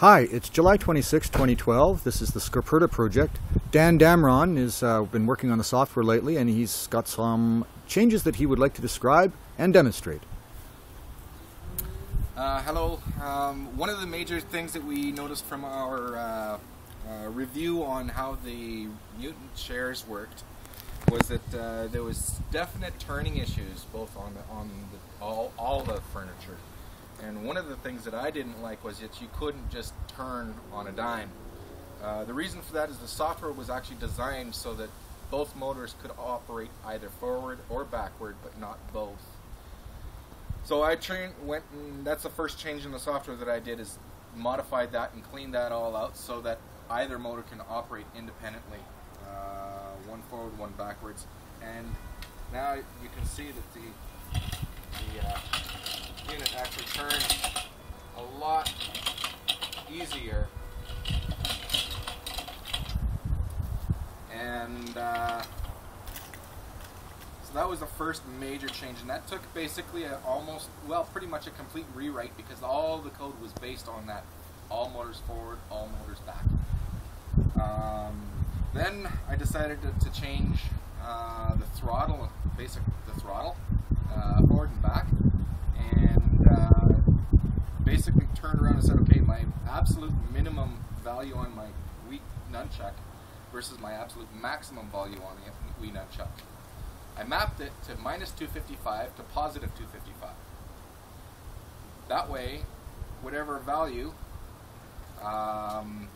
Hi, it's July 26, 2012. This is the Scoperta project. Dan Damron has uh, been working on the software lately and he's got some changes that he would like to describe and demonstrate. Uh, hello. Um, one of the major things that we noticed from our uh, uh, review on how the mutant shares worked was that uh, there was definite turning issues both on the, on the, all, all the furniture. And one of the things that I didn't like was that you couldn't just turn on a dime. Uh, the reason for that is the software was actually designed so that both motors could operate either forward or backward, but not both. So I trained, went, and that's the first change in the software that I did is modified that and cleaned that all out so that either motor can operate independently, uh, one forward, one backwards, and now you can see that the the uh, unit actually turns a lot easier. And uh, so that was the first major change, and that took basically a, almost, well, pretty much a complete rewrite because all the code was based on that all motors forward, all motors back. Um, then I decided to, to change uh, the throttle, basic the throttle, uh, forward and back, and basically turned around and said, okay, my absolute minimum value on my Wii nunchuck versus my absolute maximum value on the Wii nunchuck. I mapped it to minus 255 to positive 255. That way, whatever value, um,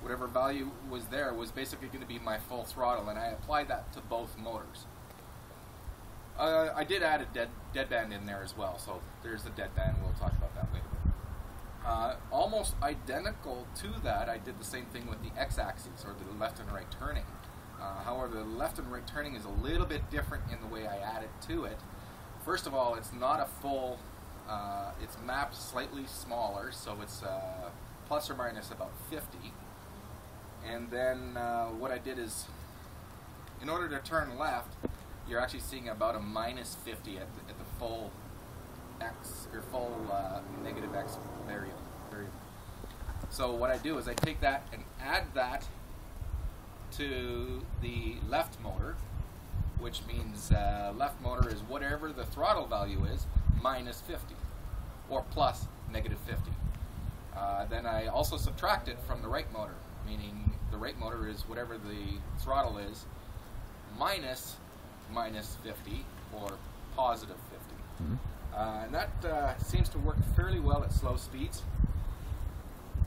whatever value was there was basically going to be my full throttle, and I applied that to both motors. Uh, I did add a dead deadband in there as well, so there's the deadband. We'll talk about that later. Uh, almost identical to that, I did the same thing with the x-axis, or the left and right turning. Uh, however, the left and right turning is a little bit different in the way I add it to it. First of all, it's not a full, uh, it's mapped slightly smaller, so it's uh, plus or minus about 50. And then uh, what I did is, in order to turn left, you're actually seeing about a minus 50 at the, at the full x or full uh, negative x variable. So what I do is I take that and add that to the left motor, which means uh, left motor is whatever the throttle value is minus 50 or plus negative 50. Uh, then I also subtract it from the right motor, meaning the right motor is whatever the throttle is minus minus 50 or positive 50. Mm-hmm. Uh, and that uh, seems to work fairly well at slow speeds.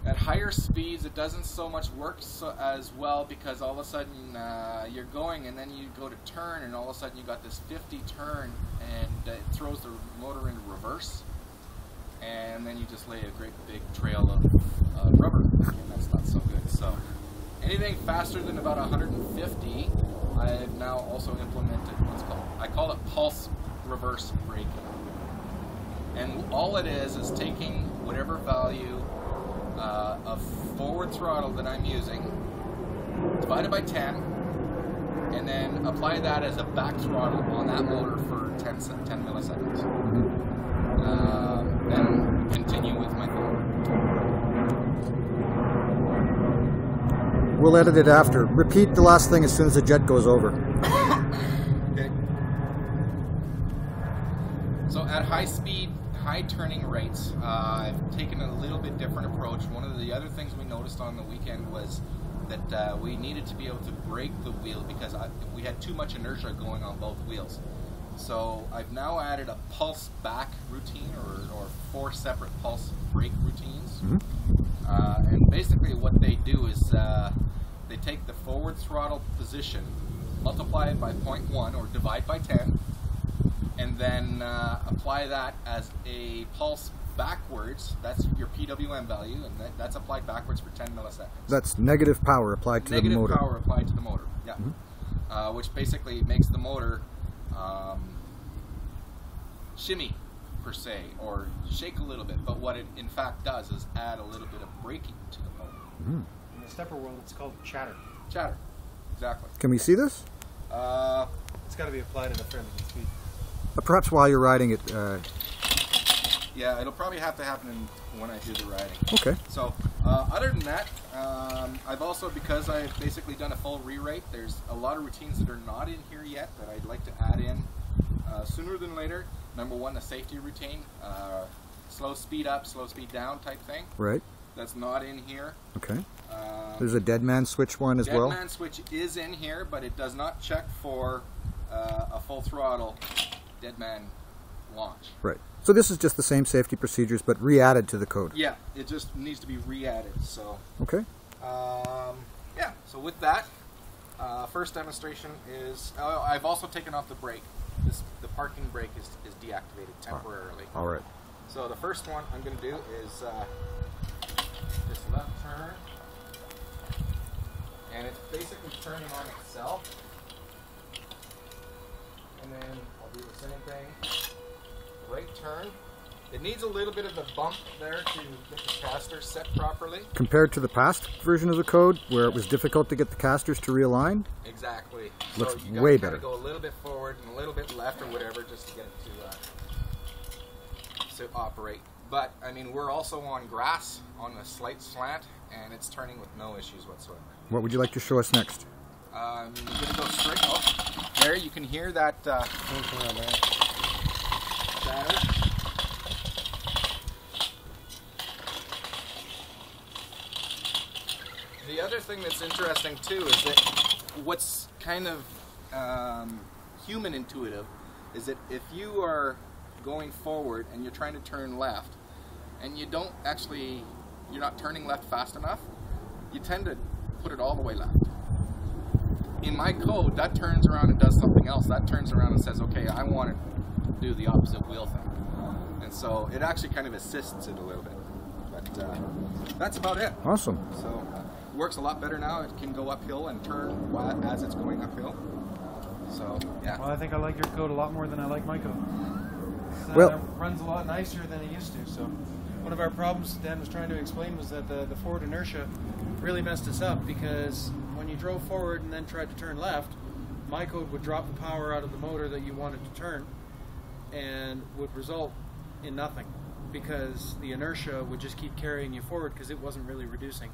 At higher speeds, it doesn't so much work so, as well because all of a sudden uh, you're going and then you go to turn and all of a sudden you got this 50 turn and it throws the motor into reverse and then you just lay a great big trail of rubber and that's not so good. So anything faster than about 150 I've now also implemented what's called, I call it pulse reverse braking. And all it is is taking whatever value uh, of forward throttle that I'm using, divided by 10, and then apply that as a back throttle on that motor for 10, 10 milliseconds. Uh, with my thing. We'll edit it after. Repeat the last thing as soon as the jet goes over. okay. So at high speed, high turning rates, uh, I've taken a little bit different approach. One of the other things we noticed on the weekend was that uh, we needed to be able to brake the wheel because I, we had too much inertia going on both wheels. So I've now added a pulse back routine or, or four separate pulse brake routines. Mm-hmm. Uh, and basically what they do is uh, they take the forward throttle position, multiply it by 0.1 or divide by 10, and then uh, apply that as a pulse backwards. That's your PWM value, and that, that's applied backwards for 10 milliseconds. That's negative power applied to negative the motor. Negative power applied to the motor, yeah. Mm-hmm. Uh, which basically makes the motor um, shimmy, per se, or shake a little bit. But what it in fact does is add a little bit of braking to the motor. Mm-hmm. In the stepper world, it's called chatter. Chatter, exactly. Can we see this? Uh, it's got to be applied at a fairly good speed. Uh, perhaps while you're riding it, uh, Yeah, it'll probably have to happen in, when I do the riding. Okay. So, uh, other than that, um, I've also, because I've basically done a full re-rate, there's a lot of routines that are not in here yet that I'd like to add in uh, sooner than later. Number one, the safety routine, uh, slow speed up, slow speed down type thing. Right. That's not in here. Okay. Um, There's a dead man switch one as Dead well. Dead man switch is in here, but it does not check for uh, a full throttle dead man launch. Right. So this is just the same safety procedures, but re-added to the code. Yeah, it just needs to be re-added. So, Okay. um, yeah. So with that, uh, first demonstration is uh, I've also taken off the brake. This the parking brake is, is deactivated temporarily. All right. So the first one I'm going to do is uh, this left turn, and it's basically turning on itself. And then I'll do the same thing. Right turn. It needs a little bit of a bump there to get the caster set properly. Compared to the past version of the code, where it was difficult to get the casters to realign, Exactly. Looks so you gotta way kinda better. Go a little bit forward and a little bit left or whatever, just to get it to uh, to operate. But I mean, we're also on grass on a slight slant, and it's turning with no issues whatsoever. what would you like to show us next? Um, you're gonna go straight. Oh, there you can hear that uh, chatter. The other thing that's interesting too is that what's kind of um, human intuitive is that if you are going forward and you're trying to turn left and you don't actually you're not turning left fast enough, you tend to put it all the way left. In my code, that turns around and does something else. That turns around and says, "Okay, I want to do the opposite wheel thing," and so it actually kind of assists it a little bit. But uh, that's about it. Awesome. So it works a lot better now. It can go uphill and turn while, as it's going uphill. So yeah. Well, I think I like your code a lot more than I like my code. Uh, Well- it runs a lot nicer than it used to. So, one of our problems Dan was trying to explain was that the, the forward inertia really messed us up because when you drove forward and then tried to turn left, my code would drop the power out of the motor that you wanted to turn and would result in nothing because the inertia would just keep carrying you forward because it wasn't really reducing.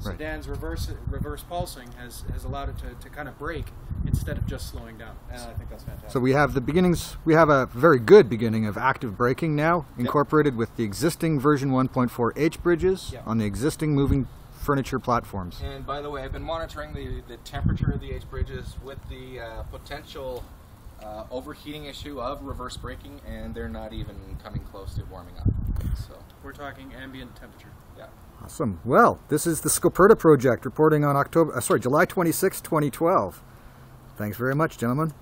So Right. Dan's reverse reverse pulsing has, has allowed it to, to kind of break instead of just slowing down, and I think that's fantastic. So we have the beginnings, we have a very good beginning of active braking now, incorporated with the existing version 1.4 H bridges Yep. on the existing moving furniture platforms. And by the way, I've been monitoring the, the temperature of the H bridges with the uh, potential uh, overheating issue of reverse braking, and they're not even coming close to warming up. So We're talking ambient temperature. yeah. Awesome. Well, this is the Scoperta project reporting on October, uh, sorry, July 26, 2012. Thanks very much, gentlemen.